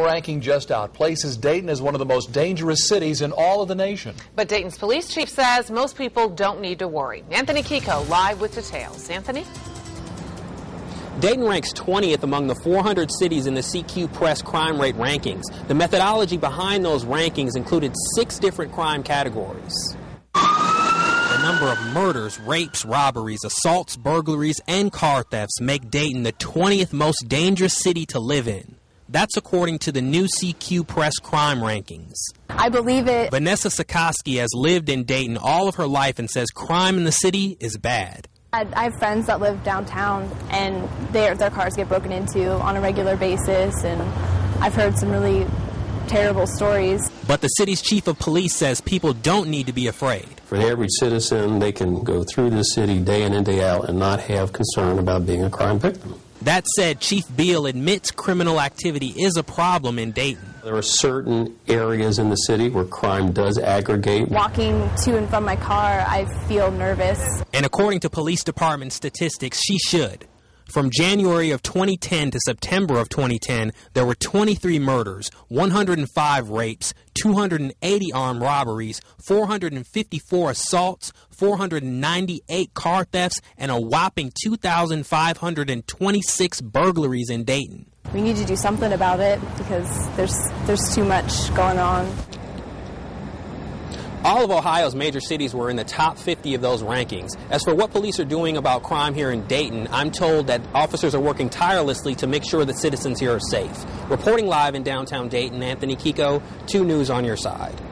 ranking just out places Dayton as one of the most dangerous cities in all of the nation. But Dayton's police chief says most people don't need to worry. Anthony Kiko live with details. Anthony? Dayton ranks 20th among the 400 cities in the CQ Press crime rate rankings. The methodology behind those rankings included six different crime categories. The number of murders, rapes, robberies, assaults, burglaries, and car thefts make Dayton the 20th most dangerous city to live in. That's according to the new CQ Press crime rankings. I believe it. Vanessa Sikoski has lived in Dayton all of her life and says crime in the city is bad. I have friends that live downtown, and their their cars get broken into on a regular basis, and I've heard some really terrible stories. But the city's chief of police says people don't need to be afraid. For the average citizen, they can go through the city day in and day out and not have concern about being a crime victim. That said, Chief Biehl admits criminal activity is a problem in Dayton. There are certain areas in the city where crime does aggregate. Walking to and from my car, I feel nervous. And according to police department statistics, she should. From January of 2010 to September of 2010, there were 23 murders, 105 rapes, 280 armed robberies, 454 assaults, 498 car thefts, and a whopping 2,526 burglaries in Dayton. We need to do something about it because there's there's too much going on. All of Ohio's major cities were in the top 50 of those rankings. As for what police are doing about crime here in Dayton, I'm told that officers are working tirelessly to make sure that citizens here are safe. Reporting live in downtown Dayton, Anthony Kiko, 2 News on your side.